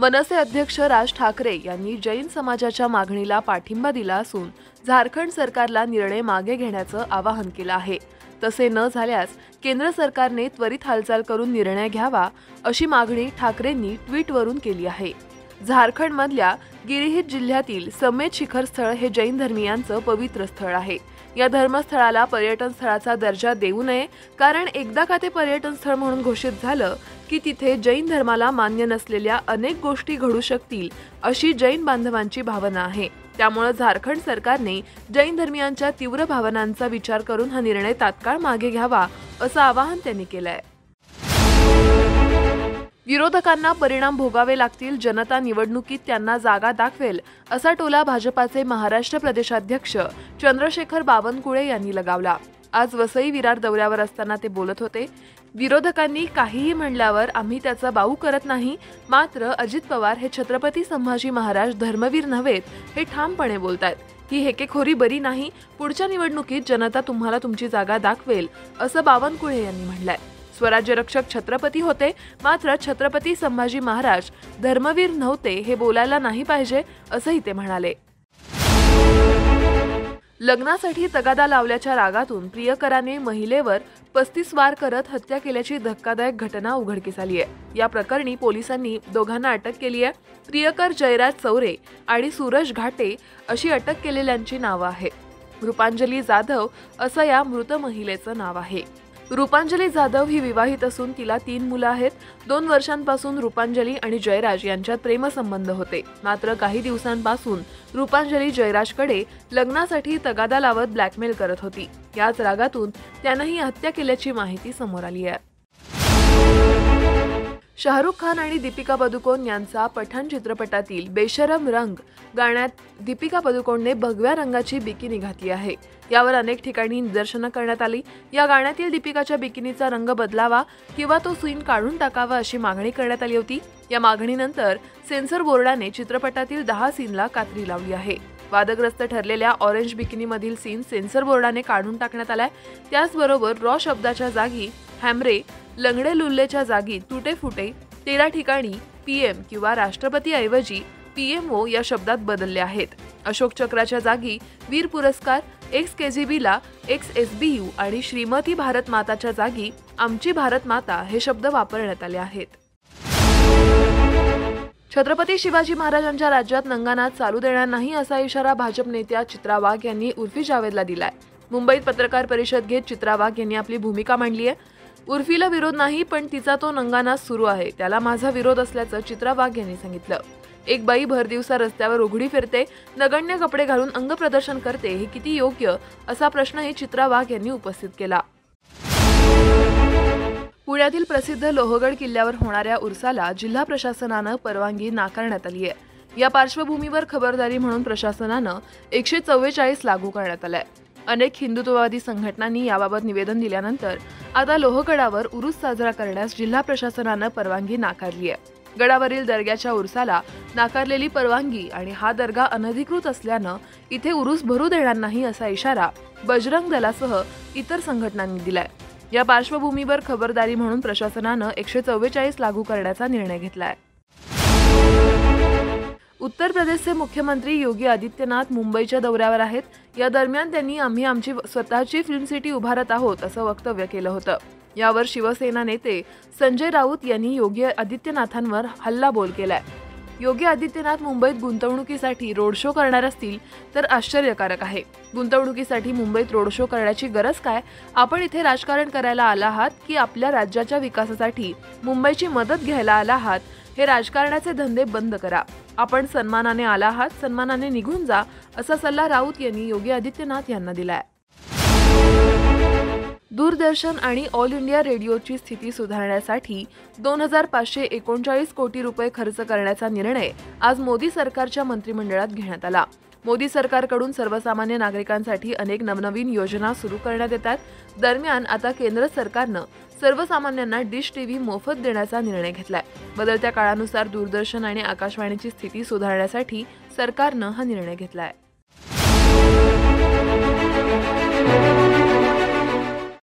मनसे अध्यक्ष राज ठाकरे यांनी जैन समाजाच्या मागणीला पाठिंबा दिला असून झारखंड सरकारला निर्णय मागे घेण्याचं आवाहन केलं आहे. तसे न झाल्यास केंद्र सरकारने त्वरित हालचाल करून निर्णय घ्यावा अशी मागणी ठाकरेंनी ट्विटवरून केली आहे. झारखंडमधल्या गिरिहित जिल्ह्यातील समेत शिखर स्थळ हे जैन धर्मियांचं पवित्र स्थळ आहे. या धर्मस्थळाला पर्यटन स्थळाचा दर्जा देऊ नये कारण एकदा का ते पर्यटन स्थळ म्हणून घोषित झालं की तिथे जैन धर्माला मान्य नसलेल्या अनेक गोष्टी घडू शकतील अशी जैन बांधवांची भावना आहे. त्यामुळे झारखंड सरकारने जैन धर्मियांच्या तीव्र भावनांचा विचार करून हा निर्णय तात्काळ मागे घ्यावा असं आवाहन त्यांनी केलंय. विरोधकांना परिणाम भोगावे लागतील जनता निवडणुकीत त्यांना जागा दाखवेल असा टोला भाजपाचे महाराष्ट्र प्रदेशाध्यक्ष चंद्रशेखर बावनकुळे यांनी लगावला. आज वसई विरार दौऱ्यावर असताना ते बोलत होते विरोधकांनी काहीही म्हणल्यावर आम्ही त्याचा बाऊ करत नाही मात्र अजित पवार हे छत्रपती संभाजी महाराज धर्मवीर नव्हेत हे ठामपणे बोलतायत. ही हेकेखोरी बरी नाही पुढच्या निवडणुकीत जनता तुम्हाला तुमची जागा दाखवेल असं बावनकुळे यांनी म्हटलंय. स्वराज्यरक्षक छत्रपती होते मात्र छत्रपती संभाजी महाराज धर्मवीर नव्हते हे बोलायला नाही पाहिजे असंही ते म्हणाले. लग्नासाठी तगादा लावल्याच्या रागातून प्रियकराने महिलेवर पस्तीस वार करत हत्या केल्याची धक्कादायक घटना उघडकीस आली आहे या प्रकरणी पोलिसांनी दोघांना अटक केली आहे प्रियकर जयराज चौरे आणि सूरज घाटे अशी अटक केलेल्यांची नावं आहेत. रूपांजली जाधव असं या मृत महिलेचं नाव आहे. रूपांजली जाधव ही विवाहित असून तिला तीन मुलं आहेत. दोन वर्षांपासून रूपांजली आणि जयराज यांच्यात प्रेमसंबंध होते. मात्र काही दिवसांपासून रूपांजली जयराजकडे लग्नासाठी तगादा लावत ब्लॅकमेल करत होती. याच रागातून त्यानंही हत्या केल्याची माहिती समोर आली आहे. शाहरुख खान आणि दीपिका पदुकोण यांचा पठाण चित्रपटातील बेशरम रंग गाण्यात दीपिका पदुकोणने भगव्या रंगाची बिकिनी घातली आहे. यावर अनेक ठिकाणी निदर्शनं करण्यात आली. या गाण्यातील दीपिकाच्या बिकिनीचा रंग बदलावा किंवा तो सीन काढून टाकावा अशी मागणी करण्यात आली होती. या मागणीनंतर सेन्सर बोर्डाने चित्रपटातील दहा सीनला कात्री लावली आहे. वादग्रस्त ठरलेल्या ऑरेंज बिकिनीमधील सीन सेन्सर बोर्डाने काढून टाकण्यात आलाय. त्याचबरोबर रॉ शब्दाच्या जागी हॅमरे लंगडे लुल्लेच्या जागी तुटे फुटे तेरा ठिकाणी पीएम किंवा राष्ट्रपतीऐवजी पीएमओ या शब्दात बदलले आहेत. अशोक चक्राच्या जागी वीर पुरस्कार एक्स के जी बीला एक्स एस बी यू आणि श्रीमती भारत माताच्या जागी आमची भारत माता हे शब्द वापरण्यात आले आहेत. छत्रपती शिवाजी महाराजांच्या राज्यात नंगानाथ चालू देणार नाही असा इशारा भाजप नेत्या चित्रा वाघ यांनी उर्फी जावेदला दिलाय. मुंबईत पत्रकार परिषद घेत चित्रा वाघ यांनी आपली भूमिका मांडली आहे. उर्फीला विरोध नाही पण तिचा तो नंगानाथ सुरू आहे. त्याला माझा विरोध असल्याचं चित्रा वाघ यांनी सांगितलं. एक बाई भर दिवसा रस्त्यावर उघडी फिरते नगण्य कपडे घालून अंग प्रदर्शन करते हे किती योग्य? असा प्रश्नही चित्रा वाघ यांनी उपस्थित केला. पुण्यातील प्रसिद्ध लोहगड किल्ल्यावर होणाऱ्या उर्साला जिल्हा प्रशासनानं परवानगी नाकारण्यात आली आहे. या पार्श्वभूमीवर खबरदारी म्हणून प्रशासनानं एकशे चव्वेचाळीस लागू करण्यात आलाय. अनेक हिंदुत्ववादी संघटनांनी याबाबत निवेदन दिल्यानंतर आता लोहगडावर उरूस साजरा करण्यास जिल्हा प्रशासनानं परवानगी नाकारली आहे. गडावरील दर्ग्याच्या उरसाला नाकारलेली परवानगी आणि हा दर्गा अनधिकृत असल्यानं इथे उरूस भरू देणार नाही असा इशारा बजरंग दलासह इतर संघटनांनी दिलाय. या पार्श्वभूमीवर खबरदारी म्हणून प्रशासनानं एकशे चव्वेचाळीस लागू करण्याचा निर्णय घेतलाय. उत्तर प्रदेशचे मुख्यमंत्री योगी आदित्यनाथ मुंबईच्या दौऱ्यावर आहेत. या दरम्यान त्यांनी आम्ही आमची स्वतःची फिल्म सिटी उभारत आहोत असं वक्तव्य केलं होतं. यावर शिवसेना नेते संजय राऊत यांनी योगी आदित्यनाथांवर हल्लाबोल केलाय. योगी आदित्यनाथ मुंबईत गुंतवणुकीसाठी रोड शो करणार असतील तर आश्चर्यकारक आहे. गुंतवणुकीसाठी मुंबईत रोड शो करण्याची गरज काय? आपण इथे राजकारण करायला आला आहात की आपल्या राज्याच्या विकासासाठी मुंबईची मदत घ्यायला आला आहात? हे राजकारणाचे धंदे बंद करा. आपण सन्मानाने आला आहात सन्मानाने निघून जा असा सल्ला राऊत यांनी योगी आदित्यनाथ यांना दिलाय. दूरदर्शन आणि ऑल इंडिया रेडिओची स्थिती सुधारण्यासाठी दोन हजार पाचशे एकोणचाळीस कोटी रुपये खर्च करण्याचा निर्णय आज मोदी सरकारच्या मंत्रिमंडळात घेण्यात आला. मोदी सरकारकडून सर्वसामान्य नागरिकांसाठी अनेक नवनवीन योजना सुरू करण्यात येतात. दरम्यान आता केंद्र सरकारनं सर्वसामान्यांना डिश टीव्ही मोफत देण्याचा निर्णय घेतलाय. बदलत्या काळानुसार दूरदर्शन आणि आकाशवाणीची स्थिती सुधारण्यासाठी सरकारनं हा निर्णय घेतलाय.